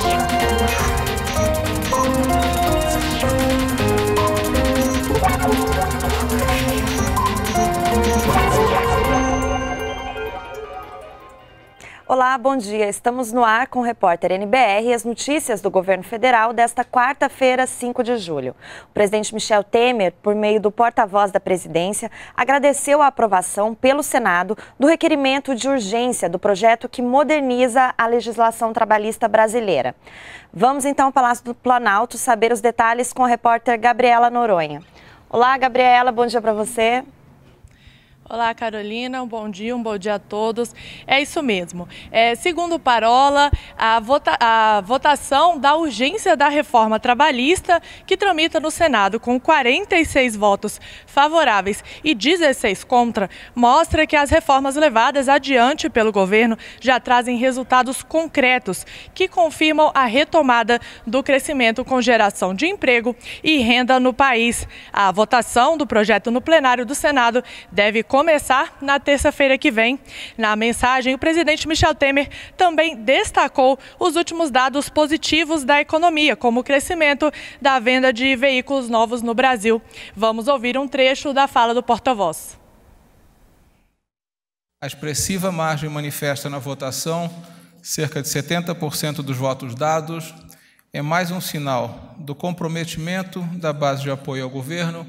Thank you. Olá, bom dia. Estamos no ar com o repórter NBR e as notícias do governo federal desta quarta-feira, 5 de julho. O presidente Michel Temer, por meio do porta-voz da presidência, agradeceu a aprovação pelo Senado do requerimento de urgência do projeto que moderniza a legislação trabalhista brasileira. Vamos então ao Palácio do Planalto saber os detalhes com a repórter Gabriela Noronha. Olá, Gabriela, bom dia para você. Olá, Carolina. Um bom dia, um bom dia a todos. É isso mesmo. É, segundo Parola, a, vota a votação da urgência da reforma trabalhista, que tramita no Senado com 46 votos favoráveis e 16 contra, mostra que as reformas levadas adiante pelo governo já trazem resultados concretos que confirmam a retomada do crescimento com geração de emprego e renda no país. A votação do projeto no plenário do Senado deve começar na terça-feira que vem. Na mensagem, o presidente Michel Temer também destacou os últimos dados positivos da economia, como o crescimento da venda de veículos novos no Brasil. Vamos ouvir um trecho da fala do porta-voz. A expressiva margem manifesta na votação, cerca de 70% dos votos dados, é mais um sinal do comprometimento da base de apoio ao governo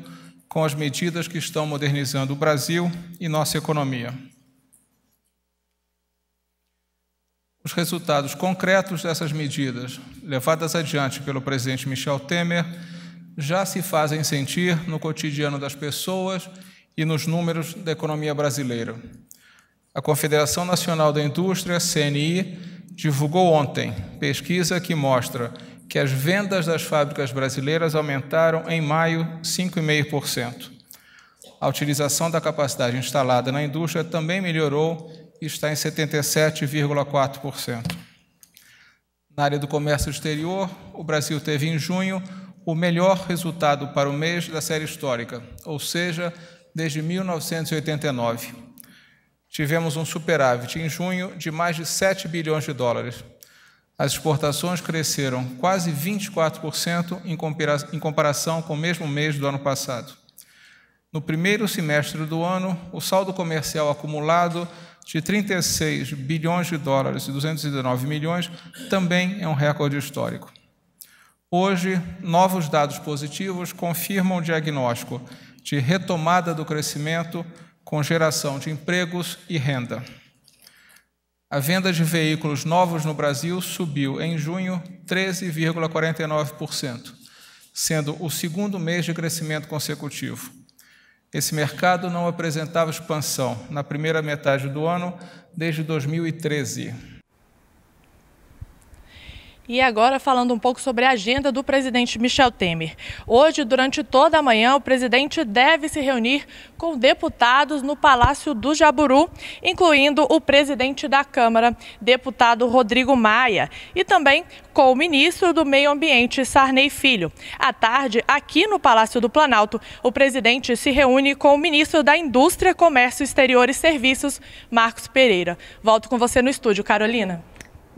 com as medidas que estão modernizando o Brasil e nossa economia. Os resultados concretos dessas medidas, levadas adiante pelo presidente Michel Temer, já se fazem sentir no cotidiano das pessoas e nos números da economia brasileira. A Confederação Nacional da Indústria, CNI, divulgou ontem pesquisa que mostra que as vendas das fábricas brasileiras aumentaram em maio 5,5%. A utilização da capacidade instalada na indústria também melhorou e está em 77,4%. Na área do comércio exterior, o Brasil teve em junho o melhor resultado para o mês da série histórica, ou seja, desde 1989. Tivemos um superávit em junho de mais de 7 bilhões de dólares, as exportações cresceram quase 24% em comparação com o mesmo mês do ano passado. No primeiro semestre do ano, o saldo comercial acumulado de 36 bilhões de dólares e 219 milhões também é um recorde histórico. Hoje, novos dados positivos confirmam o diagnóstico de retomada do crescimento com geração de empregos e renda. A venda de veículos novos no Brasil subiu em junho 13,49%, sendo o segundo mês de crescimento consecutivo. Esse mercado não apresentava expansão na primeira metade do ano desde 2013. E agora falando um pouco sobre a agenda do presidente Michel Temer. Hoje, durante toda a manhã, o presidente deve se reunir com deputados no Palácio do Jaburu, incluindo o presidente da Câmara, deputado Rodrigo Maia, e também com o ministro do Meio Ambiente, Sarney Filho. À tarde, aqui no Palácio do Planalto, o presidente se reúne com o ministro da Indústria, Comércio Exterior e Serviços, Marcos Pereira. Volto com você no estúdio, Carolina.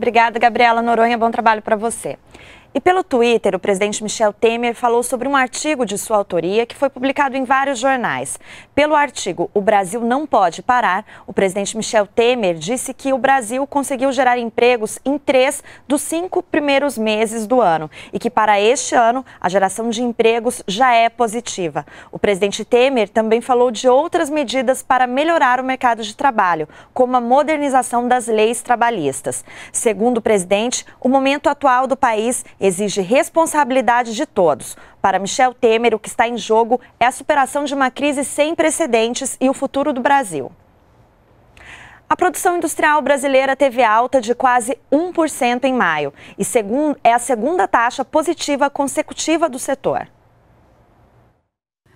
Obrigada, Gabriela Noronha. Bom trabalho para você. E pelo Twitter, o presidente Michel Temer falou sobre um artigo de sua autoria que foi publicado em vários jornais. Pelo artigo O Brasil Não Pode Parar, o presidente Michel Temer disse que o Brasil conseguiu gerar empregos em três dos cinco primeiros meses do ano e que para este ano a geração de empregos já é positiva. O presidente Temer também falou de outras medidas para melhorar o mercado de trabalho, como a modernização das leis trabalhistas. Segundo o presidente, o momento atual do país exige responsabilidade de todos. Para Michel Temer, o que está em jogo é a superação de uma crise sem precedentes e o futuro do Brasil. A produção industrial brasileira teve alta de quase 1% em maio e é a segunda taxa positiva consecutiva do setor.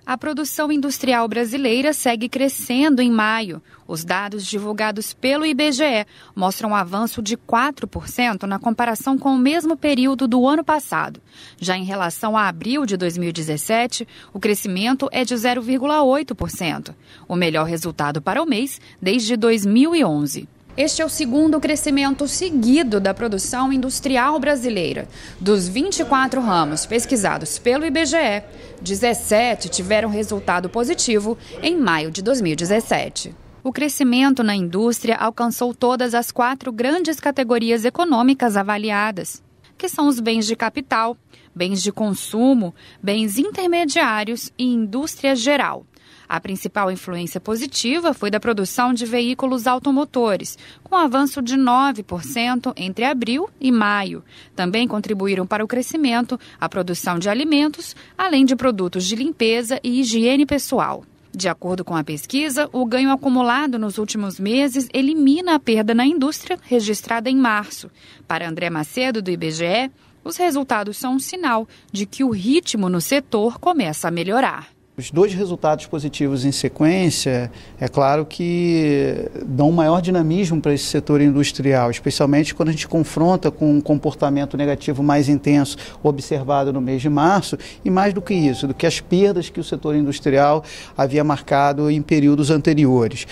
A produção industrial brasileira segue crescendo em maio. Os dados divulgados pelo IBGE mostram um avanço de 4% na comparação com o mesmo período do ano passado. Já em relação a abril de 2017, o crescimento é de 0,8%, o melhor resultado para o mês desde 2011. Este é o segundo crescimento seguido da produção industrial brasileira. Dos 24 ramos pesquisados pelo IBGE, 17 tiveram resultado positivo em maio de 2017. O crescimento na indústria alcançou todas as quatro grandes categorias econômicas avaliadas, que são os bens de capital, bens de consumo, bens intermediários e indústria geral. A principal influência positiva foi da produção de veículos automotores, com avanço de 9% entre abril e maio. Também contribuíram para o crescimento a produção de alimentos, além de produtos de limpeza e higiene pessoal. De acordo com a pesquisa, o ganho acumulado nos últimos meses elimina a perda na indústria registrada em março. Para André Macedo, do IBGE, os resultados são um sinal de que o ritmo no setor começa a melhorar. Os dois resultados positivos em sequência, é claro que dão maior dinamismo para esse setor industrial, especialmente quando a gente confronta com um comportamento negativo mais intenso observado no mês de março, e mais do que isso, do que as perdas que o setor industrial havia marcado em períodos anteriores.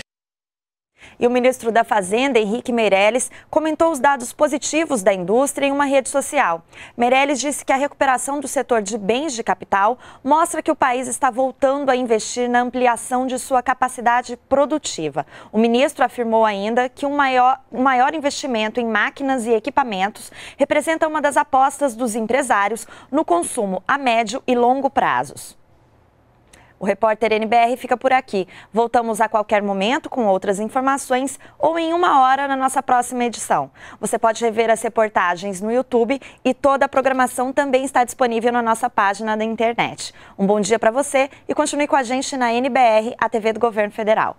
E o ministro da Fazenda, Henrique Meirelles, comentou os dados positivos da indústria em uma rede social. Meirelles disse que a recuperação do setor de bens de capital mostra que o país está voltando a investir na ampliação de sua capacidade produtiva. O ministro afirmou ainda que um maior, um maior investimento em máquinas e equipamentos representa uma das apostas dos empresários no consumo a médio e longo prazos. O repórter NBR fica por aqui. Voltamos a qualquer momento com outras informações ou em uma hora na nossa próxima edição. Você pode rever as reportagens no YouTube e toda a programação também está disponível na nossa página da internet. Um bom dia para você e continue com a gente na NBR, a TV do Governo Federal.